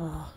Oh,